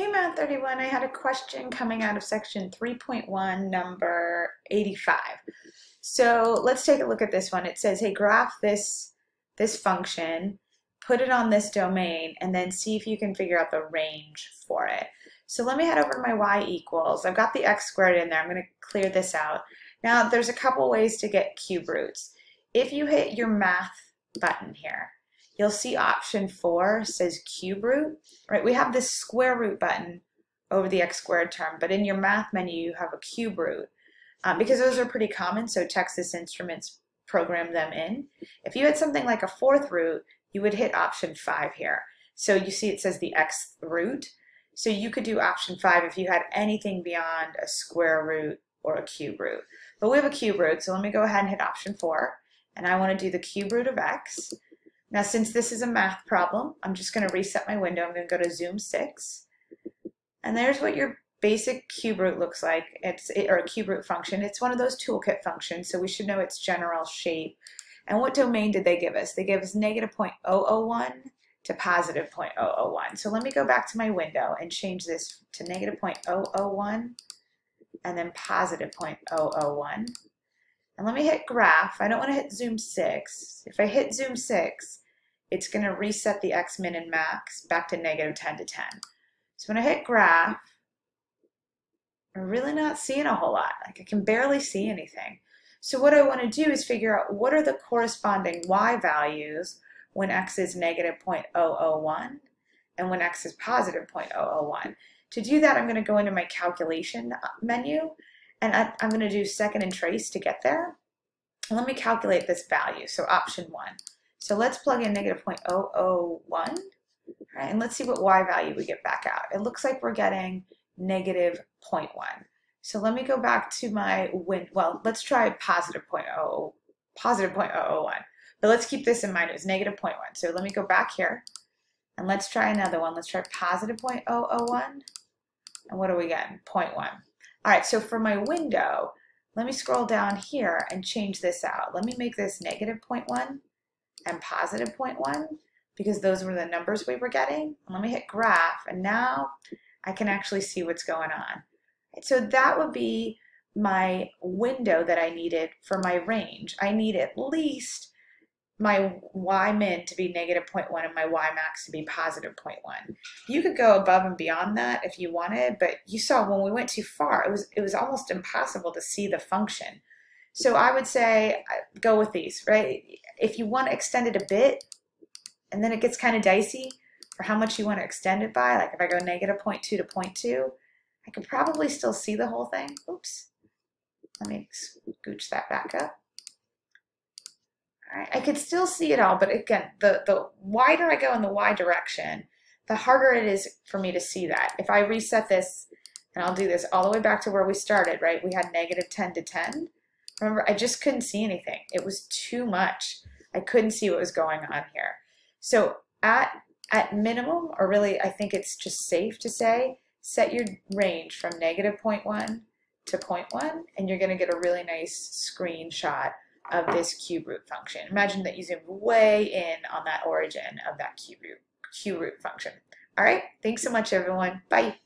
Hey Math 31, I had a question coming out of section 3.1, number 85. So let's take a look at this one. It says, hey, graph this, this function, put it on this domain, and then see if you can figure out the range for it. So let me head over to my y equals. I've got the x squared in there. I'm going to clear this out. Now, there's a couple ways to get cube roots. If you hit your math button here, you'll see option four says cube root, right? We have this square root button over the x squared term, but in your math menu, you have a cube root um, because those are pretty common. So Texas Instruments program them in. If you had something like a fourth root, you would hit option five here. So you see it says the x root. So you could do option five if you had anything beyond a square root or a cube root. But we have a cube root, so let me go ahead and hit option four. And I want to do the cube root of x. Now, since this is a math problem, I'm just going to reset my window. I'm going to go to Zoom 6. And there's what your basic cube root looks like, it's or a cube root function. It's one of those toolkit functions, so we should know its general shape. And what domain did they give us? They gave us negative 0.001 to positive 0.001. So let me go back to my window and change this to negative 0.001 and then positive 0.001. And let me hit graph. I don't want to hit zoom 6. If I hit zoom 6, it's going to reset the x min and max back to negative 10 to 10. So when I hit graph, I'm really not seeing a whole lot. Like I can barely see anything. So what I want to do is figure out what are the corresponding y values when x is negative 0.001 and when x is positive 0.001. To do that, I'm going to go into my calculation uh, menu and I, am going to do second and trace to get there. Let me calculate this value. So option one. So let's plug in negative 0.001, right, and let's see what y value we get back out. It looks like we're getting negative 0.1. So let me go back to my win. Well, let's try positive 0.0, positive 0.001. But let's keep this in mind. It was negative 0.1. So let me go back here, and let's try another one. Let's try positive 0.001. And what are we getting? 0.1. All right, so for my window, let me scroll down here and change this out. Let me make this negative 0.1 and positive 0.1 because those were the numbers we were getting. Let me hit graph and now I can actually see what's going on. So that would be my window that I needed for my range. I need at least my y min to be negative 0.1 and my y max to be positive 0.1. You could go above and beyond that if you wanted, but you saw when we went too far, it was it was almost impossible to see the function. So I would say uh, go with these, right? If you want to extend it a bit, and then it gets kind of dicey for how much you want to extend it by, like if I go negative 0.2 to 0.2, I can probably still see the whole thing. Oops. Let me scooch that back up. All right, I could still see it all, but again, the, the wider I go in the y direction, the harder it is for me to see that. If I reset this, and I'll do this all the way back to where we started, right? We had negative 10 to 10. Remember, I just couldn't see anything. It was too much. I couldn't see what was going on here. So at, at minimum, or really I think it's just safe to say, set your range from negative 0.1 to 0.1, and you're going to get a really nice screenshot of this cube root function. Imagine that you zoom way in on that origin of that cube root, cube root function. All right, thanks so much, everyone. Bye.